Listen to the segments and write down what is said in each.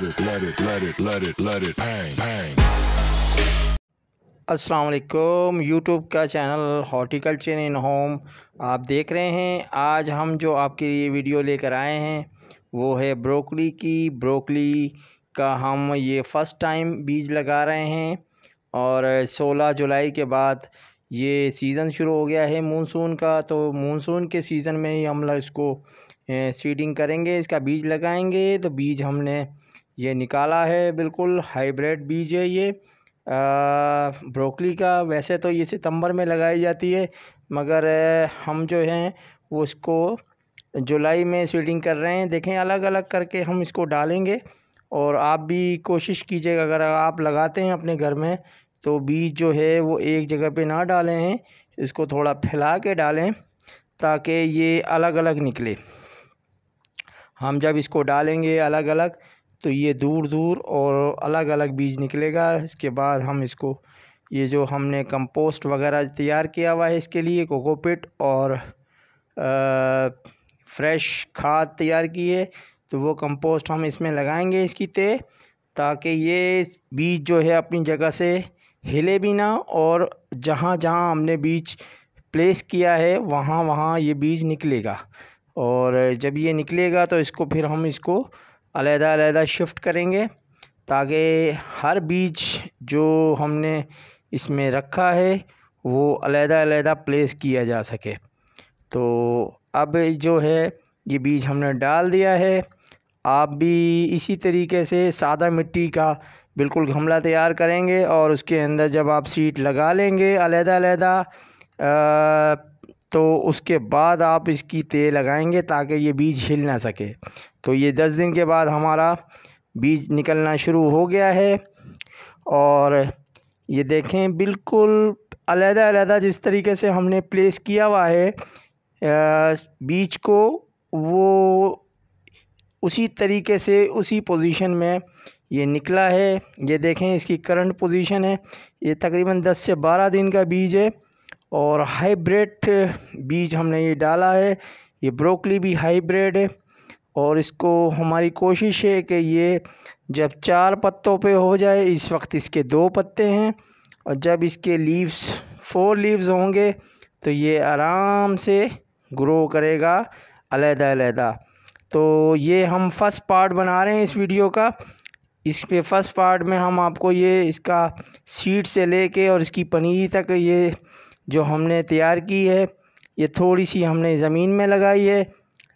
let it, let it, let it, let it, let it bang, bang. YouTube का channel horticulture in home. आप देख रहे हैं आज हम जो आपके लिए वीडियो लेकर आए हैं वो है ब्रोकली की। ब्रोकली का हम ये फ़र्स्ट टाइम बीज लगा रहे हैं और 16 जुलाई के बाद ये सीज़न शुरू हो गया है मानसून का। तो मानसून के सीज़न में ही हम इसको सीडिंग करेंगे इसका बीज लगाएँगे। तो बीज हमने ये निकाला है, बिल्कुल हाइब्रिड बीज है ये। ब्रोकली का वैसे तो ये सितंबर में लगाई जाती है, मगर हम जो हैं वो इसको जुलाई में सीडिंग कर रहे हैं। देखें अलग अलग करके हम इसको डालेंगे और आप भी कोशिश कीजिएगा, अगर आप लगाते हैं अपने घर में तो बीज जो है, वो एक जगह पे ना डालें हैं, इसको थोड़ा फैला के डालें, ताकि ये अलग अलग निकले। हम जब इसको डालेंगे अलग अलग तो ये दूर दूर और अलग अलग बीज निकलेगा। इसके बाद हम इसको ये जो हमने कंपोस्ट वगैरह तैयार किया हुआ है इसके लिए कोकोपिट और आ, फ्रेश खाद तैयार की है तो वो कंपोस्ट हम इसमें लगाएँगे इसकी ते ताकि ये बीज जो है अपनी जगह से हिले भी ना और जहाँ जहाँ हमने बीज प्लेस किया है वहाँ वहाँ ये बीज निकलेगा। और जब ये निकलेगा तो इसको फिर हम इसको अलहदा अलहदा शिफ्ट करेंगे ताकि हर बीज जो हमने इसमें रखा है, वो अलहदा अलहदा प्लेस किया जा सके। तो अब जो है, ये बीज हमने डाल दिया है। आप भी इसी तरीके से सादा मिट्टी का बिल्कुल गमला तैयार करेंगे और उसके अंदर जब आप सीट लगा लेंगे अलहदा अलहदा तो उसके बाद आप इसकी तेल लगाएँगे ताकि ये बीज हिल ना सके। तो ये दस दिन के बाद हमारा बीज निकलना शुरू हो गया है। और ये देखें, बिल्कुल अलहदा अलहदा जिस तरीके से हमने प्लेस किया हुआ है बीज को वो उसी तरीके से उसी पोजीशन में ये निकला है। ये देखें, इसकी करंट पोजीशन है। ये तकरीबन 10 से 12 दिन का बीज है और हाइब्रिड बीज हमने ये डाला है। ये ब्रोकली भी हाइब्रिड है। और इसको हमारी कोशिश है कि ये जब चार पत्तों पे हो जाए, इस वक्त इसके दो पत्ते हैं और जब इसके लीव्स, फोर लीव्स होंगे तो ये आराम से ग्रो करेगा अलहदा तो ये हम फ़र्स्ट पार्ट बना रहे हैं इस वीडियो का। इस पे फ़र्स्ट पार्ट में हम आपको ये इसका सीड से लेके और इसकी पनीरी तक ये जो हमने तैयार की है, ये थोड़ी सी हमने ज़मीन में लगाई है।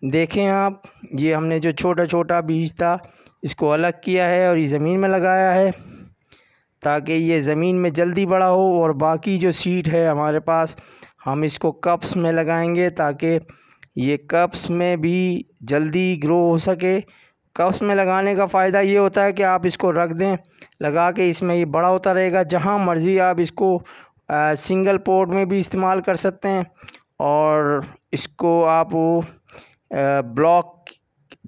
देखें आप ये हमने जो छोटा छोटा बीज था इसको अलग किया है और ये ज़मीन में लगाया है ताकि ये ज़मीन में जल्दी बड़ा हो और बाकी जो सीड है हमारे पास हम इसको कप्स में लगाएँगे ताकि ये कप्स में भी जल्दी ग्रो हो सके। कप्स में लगाने का फ़ायदा ये होता है कि आप इसको रख दें लगा के इसमें ये बड़ा होता रहेगा जहाँ मर्ज़ी आप इसको आ, सिंगल पोर्ट में भी इस्तेमाल कर सकते हैं और इसको आप ब्लॉक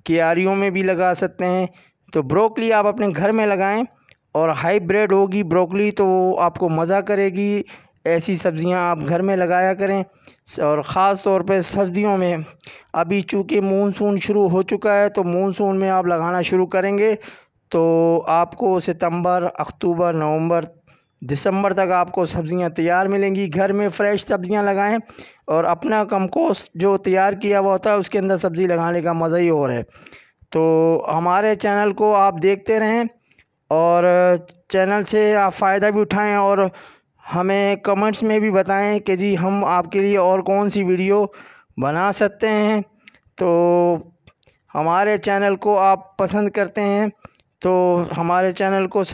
क्यारियों में भी लगा सकते हैं। तो ब्रोकली आप अपने घर में लगाएँ और हाईब्रिड होगी ब्रोकली तो आपको मज़ा करेगी। ऐसी सब्ज़ियाँ आप घर में लगाया करें और ख़ास तौर पे सर्दियों में। अभी चूँकि मानसून शुरू हो चुका है तो मानसून में आप लगाना शुरू करेंगे तो आपको सितंबर, अक्टूबर, नवंबर दिसंबर तक आपको सब्ज़ियाँ तैयार मिलेंगी। घर में फ्रेश सब्ज़ियाँ लगाएँ और अपना कंपोस्ट जो तैयार किया हुआ होता है, उसके अंदर सब्ज़ी लगाने का मज़ा ही और है। तो हमारे चैनल को आप देखते रहें और चैनल से आप फ़ायदा भी उठाएँ और हमें कमेंट्स में भी बताएँ कि जी हम आपके लिए और कौन सी वीडियो बना सकते हैं। तो हमारे चैनल को आप पसंद करते हैं तो हमारे चैनल को